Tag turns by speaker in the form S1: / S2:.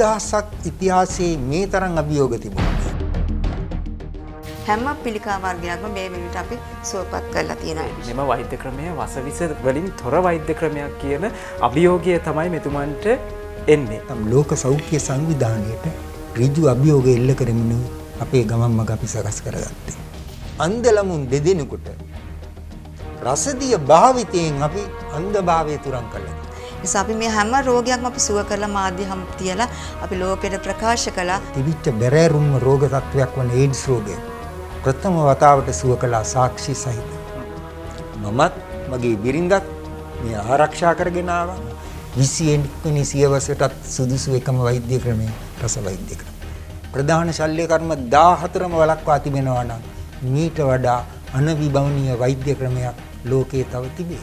S1: දහසක් ඉතිහාසයේ මේ තරම් අභියෝග තිබුණා.
S2: හැම පිළිකා වර්ගයක්ම මේ වෙනට අපි සුවපත් කරලා තියෙනවා.
S3: මෙම වෛද්‍ය ක්‍රමය වසවිස වලින් තොර වෛද්‍ය ක්‍රමයක් කියන අභියෝගය තමයි මෙතුමන්ට එන්නේ.
S1: තම ලෝක සෞඛ්‍ය සංවිධානයේට ඍජු අභියෝගය එල්ල කරමිනුයි අපේ ගමන් මඟ අපි සකස් කරගත්තේ. අන්දලමුන් දෙදෙනෙකුට රසදිය භාවිතයෙන් අපි අන්ධභාවය තුරන් කළා.
S2: නිසා අපි මේ හැම රෝගයක්ම අපි සුව කරලා මාධ්‍ය හම් තියලා අපි ලෝකෙට ප්‍රකාශ කළා.
S1: තිබිච්ච බැරෑරුම්ම රෝග තත්ත්වයක් වන ඒඩ්ස් රෝගය ප්‍රථම වතාවට සුව කළා සාක්ෂි සහිත. මමත් මගේ බිරිඳත් මේ ආරක්ෂා කරගෙන ආවා. 21 වෙනි සියවසටත් සුදුසු එකම වෛද්‍ය ක්‍රමය රස වෛද්‍ය ක්‍රමය. ප්‍රධාන ශල්‍ය කර්ම 14ම වළක්වා තිබෙනවා නම් මීට වඩා අනවිභවනීය වෛද්‍ය ක්‍රමයක් ලෝකයේ තව තිබේ.